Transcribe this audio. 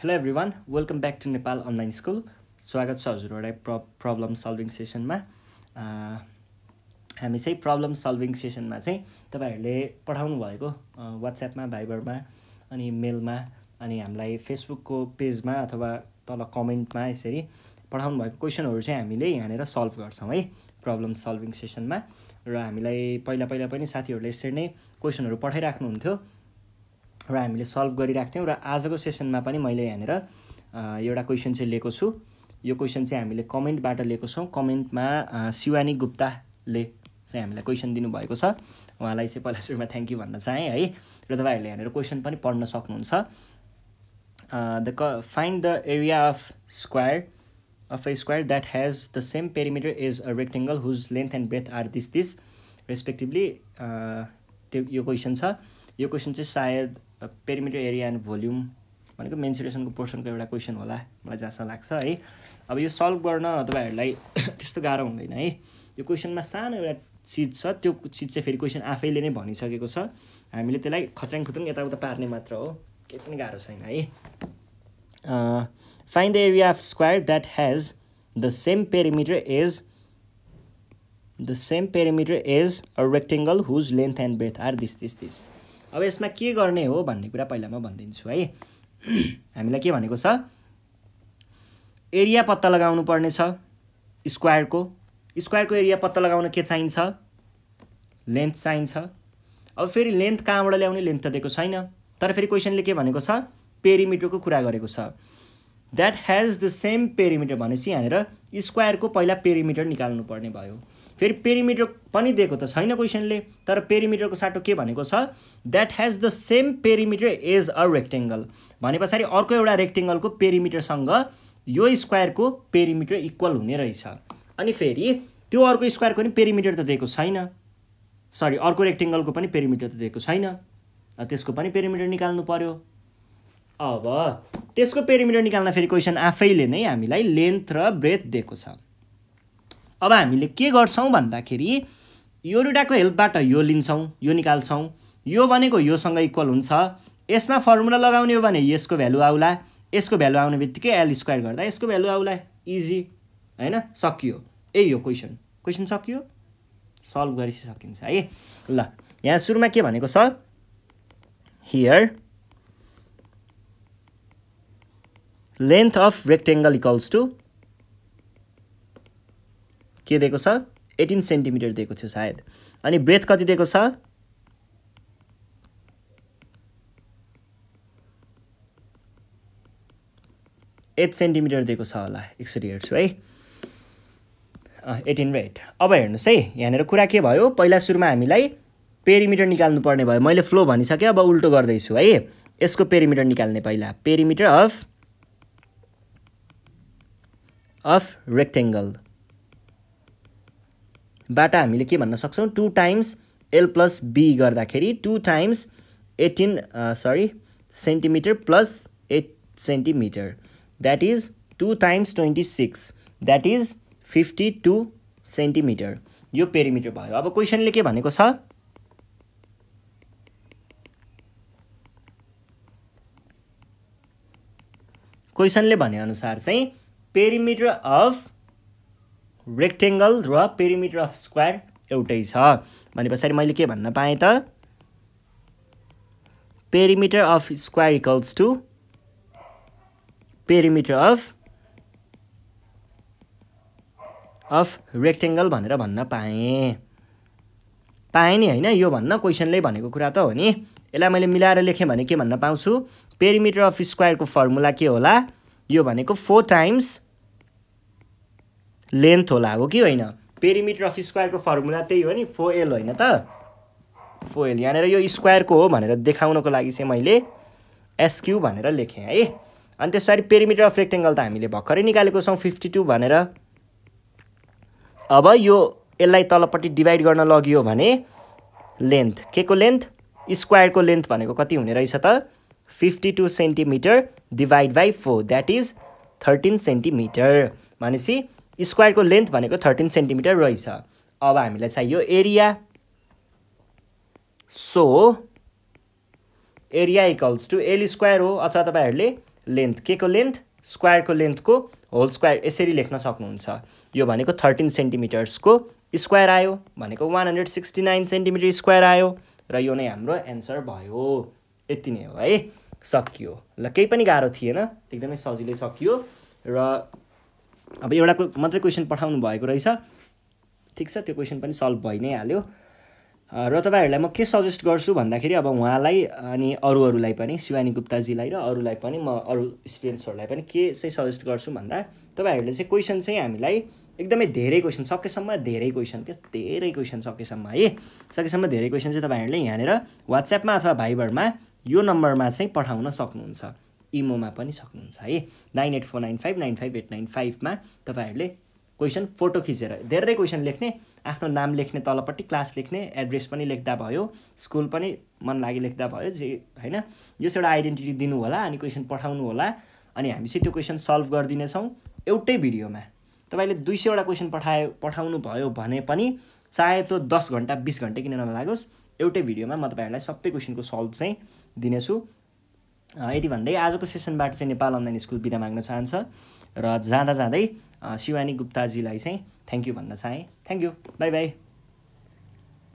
Hello everyone welcome back to Nepal online school स्वागत छ हजुरहरूलाई प्र प्रब्लम सल्भिङ सेसनमा हामी चाहिँ प्रब्लम सल्भिङ सेसनमा चाहिँ तपाईँहरूले पठाउनु भएको वाट्सएपमा भाइबरमा अनि मेलमा अनि हामीलाई फेसबुकको पेजमा अथवा तल कमेन्टमा यसरी पठाउनु भएको क्वेसनहरू चाहिँ हामीले यहाँनिर सल्भ गर्छौँ है प्रब्लम सल्भिङ सेसनमा र हामीलाई पहिला पहिला पनि साथीहरूले यसरी नै क्वेसनहरू पठाइराख्नुहुन्थ्यो। र हामीले सल्भ गरिरहेको थियौँ र आजको सेसनमा पनि मैले यहाँनिर एउटा क्वेसन चाहिँ लिएको छु। यो क्वेसन चाहिँ हामीले कमेन्टबाट लिएको छौँ। कमेन्टमा शिवानी गुप्ताले चाहिँ हामीलाई क्वेसन दिनुभएको छ। उहाँलाई चाहिँ पहिला सुरुमा थ्याङ्क यू भन्न चाहेँ है। र तपाईँहरूले यहाँनिर क्वेसन पनि पढ्न सक्नुहुन्छ। द क find the area of square of a square that has the same perimeter is a rectangle whose length and breadth are this this respectively त्यो यो क्वेसन छ। यो क्वेसन चाहिँ सायद पेरिमिटर एरिया एन्ड भोल्युम भनेको मेन्सुरेसनको पोर्सनको एउटा क्वेसन होला। मलाई जहाँसम्म लाग्छ है। अब यो सल्भ गर्न तपाईँहरूलाई त्यस्तो गाह्रो हुँदैन है। यो क्वेसनमा सानो एउटा चिज छ त्यो चिज चाहिँ फेरि क्वेसन आफैले नै भनिसकेको छ। हामीले त्यसलाई खच्याङ खुत्रुङ यताउता पार्ने मात्र हो केही पनि गाह्रो छैन है। Find the area of square that has the same perimeter as the same perimeter as a rectangle whose length and breadth are this this this अब यसमा के गर्ने हो भन्ने कुरा पहिला म भनिदिन्छु है। हामीलाई के भनेको छ? एरिया पत्ता लगाउनु पर्ने छ स्क्वायरको। स्क्वायरको एरिया पत्ता लगाउन के चाहिन्छ? लेन्थ चाहिन्छ। अब फेरि लेन्थ कहाँबाट ल्याउने? लेन्थ त दिएको छैन। तर फेरि क्वेसनले के भनेको छ? पेरिमिटरको कुरा गरेको छ। That has the same perimeter भनेपछि यहाँनिर स्क्वायरको पहिला पेरिमिटर निकाल्नु पर्ने भयो। फेरि पेरिमिटर पनि दिएको त छैन क्वेसनले तर पेरिमिटरको साटो के भनेको छ? That has the same perimeter as a rectangle भने पछाडि अर्को एउटा रेक्टेङ्गलको पेरिमिटरसँग यो स्क्वायरको पेरिमिटर इक्वल हुने रहेछ। अनि फेरि त्यो अर्को स्क्वायरको पनि पेरिमिटर त दिएको छैन। सरी अर्को रेक्टेङ्गलको पनि पेरिमिटर त दिएको छैन। त्यसको पनि पेरिमिटर निकाल्नु पर्यो। अब त्यसको पेरिमिटर निकाल्न फेरि क्वेसन आफैले नै हामीलाई लेन्थ र ब्रेथ दिएको छ। अब हामीले के गर्छौँ भन्दाखेरि यो दुइटाको हेल्पबाट यो लिन्छौँ यो निकाल्छौँ। यो भनेको योसँग इक्वल हुन्छ। यसमा फर्मुला लगाउने हो भने यसको भ्यालु आउला। यसको भ्यालु आउने बित्तिकै एल स्क्वायर गर्दा यसको भ्यालु आउला। इजी होइन? सकियो। ए यो क्वेसन क्वेसन सकियो? सल्भ गरिसि सकिन्छ है। ल यहाँ सुरुमा के भनेको छ? Here length of rectangle equals to के दिएको छ? एटिन सेन्टिमिटर दिएको थियो सायद। अनि ब्रेथ कति दिएको छ? एट सेन्टिमिटर दिएको छ होला एकसरी हेर्छु है। एटिन र एट अब हेर्नुहोस् है यहाँनिर कुरा के भयो? पहिला सुरुमा हामीलाई पेरिमिटर निकाल्नु पर्ने भयो। मैले फ्लो भनिसकेँ अब उल्टो गर्दैछु है। यसको पेरिमिटर निकाल्ने पहिला। पेरिमिटर अफ अफ रेक्टेङ्गल बाट हामीले के भन्न सक्छौँ? Two times L plus B गर्दाखेरि two times eighteen sorry centimetre plus eight centimetre that is two times twenty six that is fifty two centimetre यो पेरिमिटर भयो। अब क्वेसनले के भनेको छ? क्वेसनले भनेअनुसार चाहिँ पेरिमिटर अफ रेक्टेङ्गल र पेरिमिटर अफ स्क्वायर एउटै छ। भने पछाडि मैले के भन्न पाएँ त? Perimeter of square equals to perimeter of of rectangle भनेर भन्न पाएँ। पाएँ नि होइन यो भन्न क्वेसनले भनेको कुरा त हो नि। यसलाई मैले मिलाएर लेखेँ भने के भन्न पाउँछु? पेरिमिटर अफ स्क्वायरको फर्मुला के होला? यो भनेको फोर टाइम्स लेन्थ होला हो कि होइन? पेरिमिटर अफ स्क्वायरको फर्मुला त्यही हो नि फोर एल होइन त। फोर एल यहाँनिर यो स्क्वायरको हो भनेर देखाउनको लागि चाहिँ मैले एसक्यु भनेर लेखेँ है। अनि त्यस पछाडि पेरिमिटर अफ रेक्टेङ्गल त हामीले भर्खरै निकालेको छौँ फिफ्टी टू भनेर। अब यो यसलाई तलपट्टि डिभाइड गर्न लगियो भने लेन्थ के को लेन्थ स्क्वायरको लेन्थ भनेको कति हुने रहेछ त? Fifty two centimetre divide by four that is thirteen centimetre भनेपछि स्क्वायरको लेन्थ भनेको थर्टिन सेन्टिमिटर रहेछ। अब हामीलाई चाहियो area. So area equals to L square हो अथवा तपाईँहरूले लेन्थ के को लेन्थ? स्क्वायरको लेन्थको होल स्क्वायर यसरी लेख्न सक्नुहुन्छ। यो भनेको थर्टिन सेन्टिमिटर्सको स्क्वायर आयो भनेको one hundred sixty nine centimetre square आयो र यो नै हाम्रो एन्सर भयो। यति नै हो है सकियो। ल केही पनि गाह्रो थिएन एकदमै सजिलै सकियो र अब एउटाको मात्रै क्वेसन पठाउनु भएको रहेछ। ठिक छ त्यो क्वेसन पनि सल्भ भइ नै हाल्यो। र तपाईँहरूलाई म के सजेस्ट गर्छु भन्दाखेरि अब उहाँलाई अनि अरू अरूलाई पनि शिवानी गुप्ताजीलाई र अरूलाई पनि म अरू स्टुडेन्ट्सहरूलाई पनि के चाहिँ सजेस्ट गर्छु भन्दा तपाईँहरूले चाहिँ क्वेसन चाहिँ हामीलाई एकदमै धेरै क्वेसन सकेसम्म धेरै क्वेसन के धेरै क्वेसन सकेसम्म है। सकेसम्म धेरै क्वेसन चाहिँ तपाईँहरूले यहाँनिर वाट्सएपमा अथवा भाइबरमा यो नम्बरमा चाहिँ पठाउन सक्नुहुन्छ। इमोमा पनि सक्नुहुन्छ है? Nine eight four nine five nine five eight nine फाइभमा तपाईँहरूले क्वेसन फोटो खिचेर धेरै क्वेसन लेख्ने आफ्नो नाम लेख्ने तलपट्टि क्लास लेख्ने एड्रेस पनि लेख्दा भयो स्कुल पनि मन लागि लेख्दा भयो जे होइन? यस एउटा आइडेन्टिटी दिनु होला अनि क्वेसन पठाउनु होला अनि हामी चाहिँ त्यो क्वेसन सल्भ गरिदिनेछौँ एउटै भिडियोमा। तपाईँले दुई सयवटा क्वेसन पठायो पठाउनु भयो भने पनि चाहे त्यो दस घन्टा बिस घन्टा किन नलागोस् एउटै भिडियोमा म तपाईँहरूलाई सबै क्वेसनको सल्भ चाहिँ दिनेछु। यति भन्दै आजको सेसनबाट चाहिँ नेपाल अनलाइन स्कुल बिदा माग्न चाहन्छ र जाँदा जाँदै शिवानी गुप्ताजीलाई चाहिँ थ्याङ्क यू भन्न चाहेँ। Thank you by by